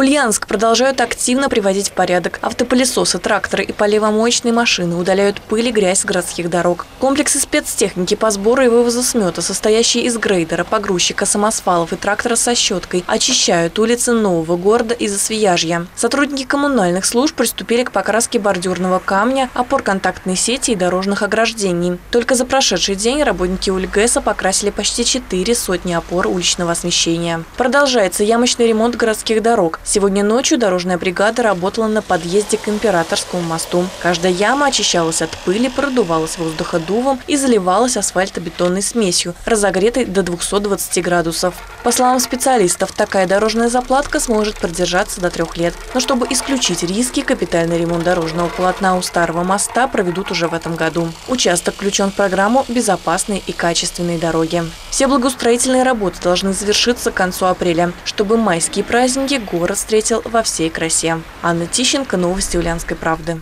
Ульяновск продолжают активно приводить в порядок. Автопылесосы, тракторы и поливомоечные машины удаляют пыль и грязь с городских дорог. Комплексы спецтехники по сбору и вывозу смета, состоящие из грейдера, погрузчика, самосвалов и трактора со щеткой, очищают улицы нового города из-за свияжья. Сотрудники коммунальных служб приступили к покраске бордюрного камня, опор контактной сети и дорожных ограждений. Только за прошедший день работники Ульгэса покрасили почти четыре сотни опор уличного освещения. Продолжается ямочный ремонт городских дорог. Сегодня ночью дорожная бригада работала на подъезде к Императорскому мосту. Каждая яма очищалась от пыли, продувалась воздуходувом и заливалась асфальтобетонной смесью, разогретой до 220 градусов. По словам специалистов, такая дорожная заплатка сможет продержаться до трех лет. Но чтобы исключить риски, капитальный ремонт дорожного полотна у старого моста проведут уже в этом году. Участок включен в программу «Безопасные и качественные дороги». Все благоустроительные работы должны завершиться к концу апреля, чтобы майские праздники город встретил во всей красе. Анна Тищенко, новости Ульянской правды.